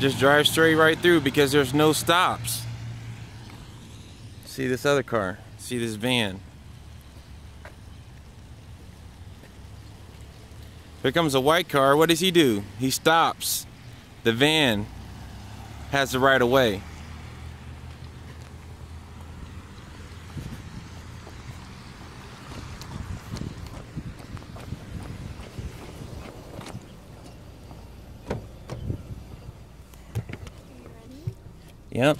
just drive straight right through because there's no stops. See this other car. See this van. Here comes a white car. What does he do? He stops. The van has the right of way. Yep.